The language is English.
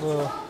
Uh.